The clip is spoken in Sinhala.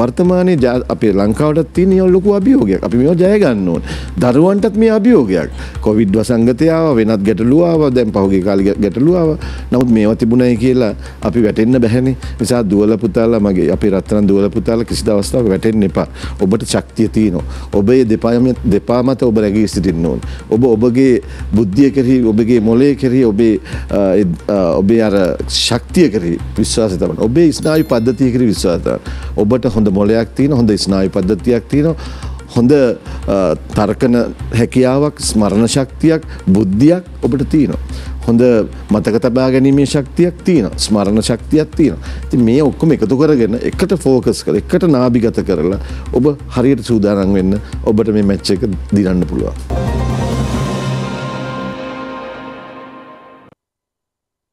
වර්තමානයේ අපේ ලංකාවටත් තියෙන ලොකු අභියෝගයක් අපි මේවා ජය ගන්න ඕන. දරුවන්ටත් මේ අභියෝගයක්. කොවිඩ් වසංගතයාව වෙනත් ගැටලුවාව දැන් පහුගිය කාලේ ගැටලුවාව. නමුත් මේවා තිබුණයි කියලා අපි වැටෙන්න බැහැනේ. නිසා දුවල පුතාලා මගේ අපේ රත්තරන් දුවල පුතාලා කිසි දවසක වැටෙන්න එපා. ඔබට ශක්තිය තියෙනවා. ඔබේ දෙපා දෙපා මත ඔබ රැගී සිටින්න ඕන. ඔබ ඔබගේ බුද්ධිය කෙරෙහි ඔබගේ මොලේ කෙරෙහි ඔබේ ඔබේ අර ශක්තිය කෙරෙහි විශ්වාසය තබන්න. ඔබේ ස්නායු පද්ධතිය කෙරෙහි විශ්වාසය තබන්න. ඔබට හොඳ මොලයක් තියෙන හොඳ ස්නායු පද්ධතියක් තියෙනවා. හොඳ තර්කන හැකියාවක් ස්මරණ ශක්තියක් බුද්ධියක් ඔබට තියෙනවා. හොඳ මතක තබා ගැනීමේ ශක්තියක් තියෙන ස්මරණ ශක්තියක් තියෙන ති මේ ඔක්කොම එකතු කරගෙන එකට ෆෝකස් කර එකට නාභිගත කරලා ඔබ හරියට සූදානන් වෙන්න ඔබට මේ මැච්ච එක දිරන්න පුළුවන්.